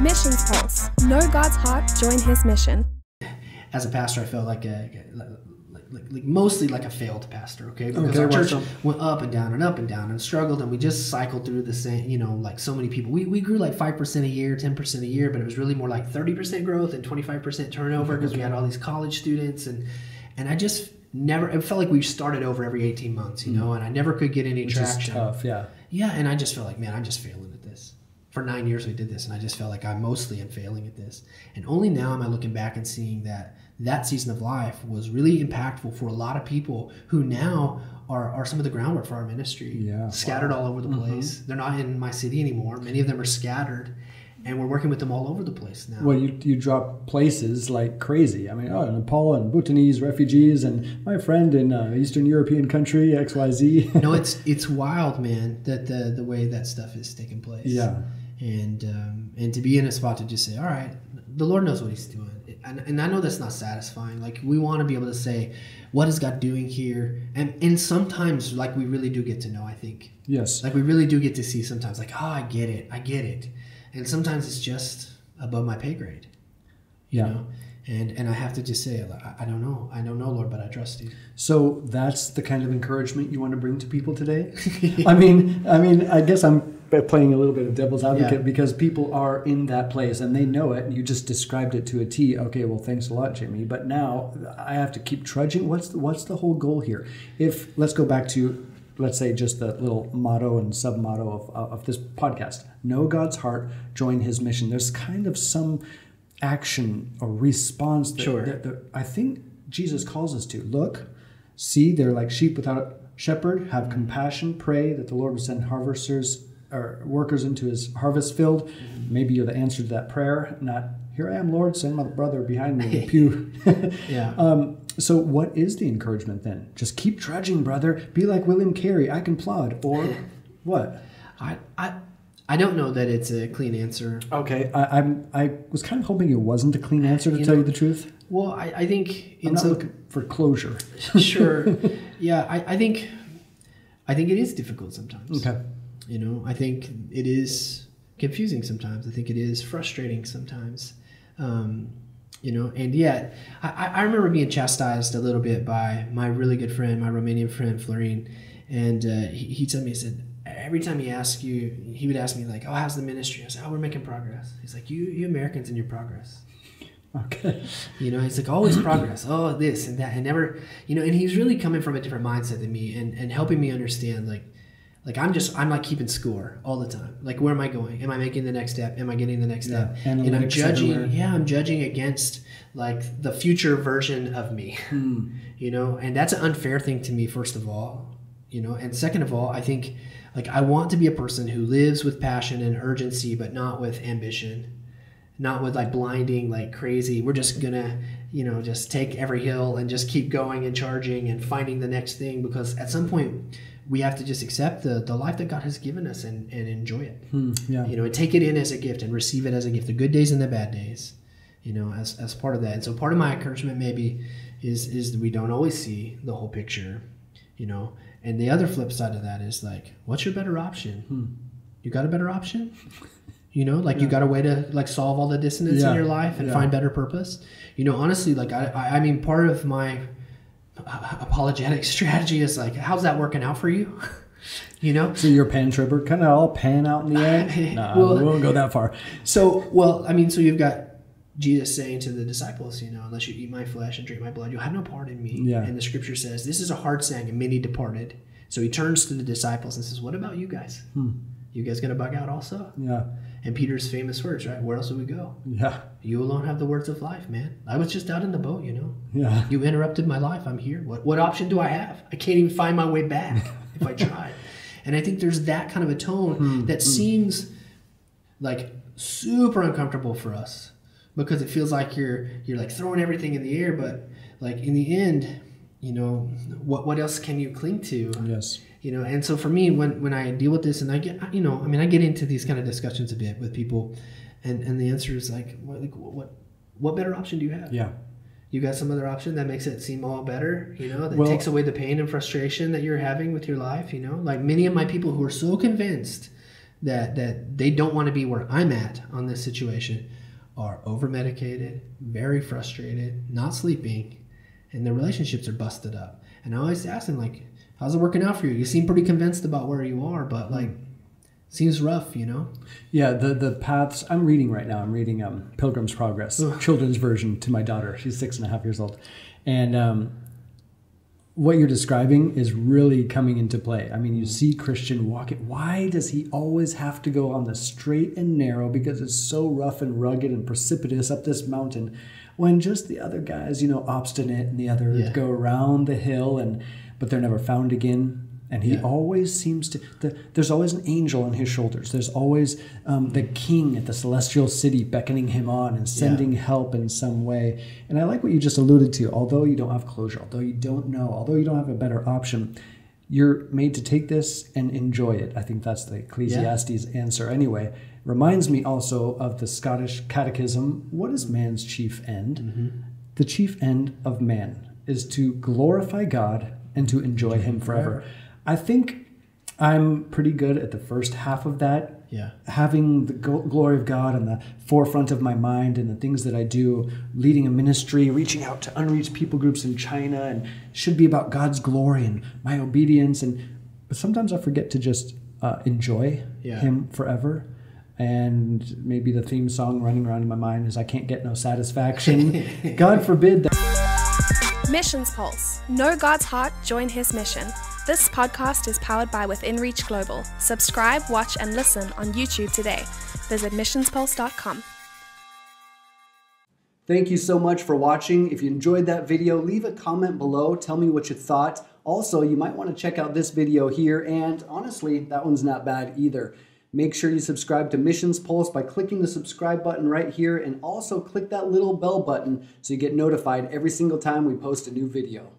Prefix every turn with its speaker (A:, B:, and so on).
A: Missions Pulse. Know God's heart, join his mission.
B: As a pastor, I felt like a, like, like, like mostly like a failed pastor, okay? Because
C: Okay,
B: our church
C: so?
B: went up and down and up and down and struggled, and we just cycled through the same, you know, like so many people. We, we grew like 5% a year, 10% a year, but it was really more like 30% growth and 25% turnover because we had all these college students. And, and I just never, it felt like we started over every 18 months, you know, and I never could get any
C: Mm. Which
B: traction.
C: is tough, yeah.
B: Yeah, and I just felt like, man, I'm just failing at this. For nine years we did this, and I just felt like I mostly am failing at this. And only now am I looking back and seeing that that season of life was really impactful for a lot of people who now are, are some of the groundwork for our ministry.
C: Yeah.
B: Scattered all over the place. They're not in my city anymore. Many of them are scattered, and we're working with them all over the place now.
C: Well, you, you drop places like crazy. I mean, oh, Nepal and Bhutanese refugees, and my friend in uh, Eastern European country XYZ.
B: no, it's it's wild, man. That the the way that stuff is taking place.
C: Yeah.
B: And um, and to be in a spot to just say, all right, the Lord knows what He's doing, and, and I know that's not satisfying. Like we want to be able to say, what is God doing here? And and sometimes like we really do get to know. I think
C: yes.
B: like we really do get to see sometimes like, oh, I get it, I get it, and sometimes it's just above my pay grade, you
C: Yeah.
B: know. And and I have to just say, I, don't know, I don't know, Lord, but I trust you.
C: So that's the kind of encouragement you want to bring to people today. I mean, I mean, I guess I'm playing a little bit of devil's advocate
B: Yeah.
C: because people are in that place and they know it. And you just described it to a T. Okay, well, thanks a lot, Jimmy. But now I have to keep trudging. What's the, what's the whole goal here? If let's go back to let's say just the little motto and sub motto of, of this podcast: Know God's heart, join His mission. There's kind of some action or response that,
B: Sure.
C: that, that I think Jesus calls us to. Look, see, they're like sheep without a shepherd. Have compassion. Pray that the Lord will send harvesters or workers into His harvest field. Maybe you're the answer to that prayer. Not here I am, Lord. Send my brother behind me in the pew.
B: Yeah.
C: Um, so, what is the encouragement then? Just keep trudging, brother. Be like William Carey. I can plod. Or what?
B: I I I don't know that it's a clean answer.
C: Okay, I, I'm. I was kind of hoping it wasn't a clean answer to
B: You
C: tell
B: know,
C: you the truth.
B: Well, I, I think
C: I'm
B: in
C: not
B: some
C: looking for closure.
B: sure yeah I, I think i think it is difficult sometimes
C: Okay.
B: You know? I think it is confusing sometimes. I think it is frustrating sometimes. Um, you know and yet I, I remember being chastised a little bit by my really good friend my romanian friend florine. And uh, he, he told me he said every time he asked you he would ask me like oh how's the ministry? I said oh we're making progress. He's like you you americans and your progress.
C: Okay.
B: you know, he's like always progress. Oh, this and that, and never, you know. And he's really coming from a different mindset than me, and and helping me understand like, like I'm just I'm like keeping score all the time. Like, where am I going? Am I making the next step? Am I getting the next
C: Yeah,
B: step? And I'm judging.
C: everywhere.
B: Yeah, I'm judging against like the future version of me.
C: Hmm.
B: You know, and that's an unfair thing to me. First of all, you know, and second of all, I think like I want to be a person who lives with passion and urgency, but not with ambition not with like blinding like crazy we're just gonna you know just take every hill and just keep going and charging and finding the next thing because at some point we have to just accept the, the life that god has given us and, and enjoy it.
C: Hmm, yeah.
B: you know and take it in as a gift and receive it as a gift the good days and the bad days you know as, as part of that. And so part of my encouragement maybe is is that we don't always see the whole picture you know. And the other flip side of that is like what's your better option? You got a better option? You know like you got a way to like solve all the dissonance
C: Yeah.
B: in your life and
C: Yeah.
B: find better purpose? You know honestly like I, I mean part of my apologetic strategy is like how's that working out for you you know
C: So you're pan tripper, kind of all pan out in the end Nah,
B: Well-
C: we won't go that far.
B: So, well, I mean, so you've got Jesus saying to the disciples, you know, unless you eat my flesh and drink my blood, you'll have no part in me.
C: Yeah.
B: And the scripture says, this is a hard saying, and many departed. So he turns to the disciples and says, what about you guys?
C: Hmm.
B: You guys to bug out also?
C: Yeah,
B: And Peter's famous words, right? Where else would we go?
C: yeah,
B: You alone have the words of life, man. I was just out in the boat, you know.
C: yeah.
B: You interrupted my life. I'm here. What, what option do I have? I can't even find my way back if I try. And I think there's that kind of a tone hmm. Hmm. that seems like super uncomfortable for us because it feels like you're you're like throwing everything in the air, but like in the end, you know, what what else can you cling to?
C: Yes.
B: You know and so for me when when i deal with this and i get you know i mean i get into these kind of discussions a bit with people and and the answer is like what like, what what better option do you have
C: Yeah.
B: you got some other option that makes it seem all better you know that
C: Well-
B: takes away the pain and frustration that you're having with your life you know like many of my people who are so convinced that that they don't want to be where I'm at on this situation are over medicated, very frustrated, not sleeping, and their relationships are busted up. And I always ask them like, "How's it working out for you? You seem pretty convinced about where you are, but like." Seems rough, you know.
C: Yeah, the the paths. I'm reading right now. I'm reading um, Pilgrim's Progress, children's version to my daughter. She's six and a half years old, and um, what you're describing is really coming into play. I mean, you see Christian walking. Why does he always have to go on the straight and narrow because it's so rough and rugged and precipitous up this mountain? When just the other guys, you know, obstinate and the other
B: Yeah.
C: go around the hill and but they're never found again. And he
B: Yeah.
C: always seems to. The, there's always an angel on his shoulders. There's always um, the king at the celestial city beckoning him on and sending help in some way. And I like what you just alluded to. Although you don't have closure, although you don't know, although you don't have a better option, you're made to take this and enjoy it. I think that's the Ecclesiastes answer anyway. Reminds me also of the Scottish Catechism. What is man's chief end? The chief end of man is to glorify God and to enjoy Him forever. I think I'm pretty good at the first half of that.
B: Yeah.
C: Having the go- glory of God in the forefront of my mind and the things that I do, leading a ministry, reaching out to unreached people groups in China, and should be about God's glory and my obedience. And but sometimes I forget to just uh, enjoy
B: Yeah.
C: Him forever. And maybe the theme song running around in my mind is "I can't get no satisfaction." God forbid that.
A: Missions Pulse. Know God's heart, join his mission. This podcast is powered by Within Reach Global. Subscribe, watch, and listen on YouTube today. Visit missionspulse.com.
C: Thank you so much for watching. If you enjoyed that video, leave a comment below. Tell me what you thought. Also, you might want to check out this video here, and honestly, that one's not bad either. Make sure you subscribe to Missions Pulse by clicking the subscribe button right here, and also click that little bell button so you get notified every single time we post a new video.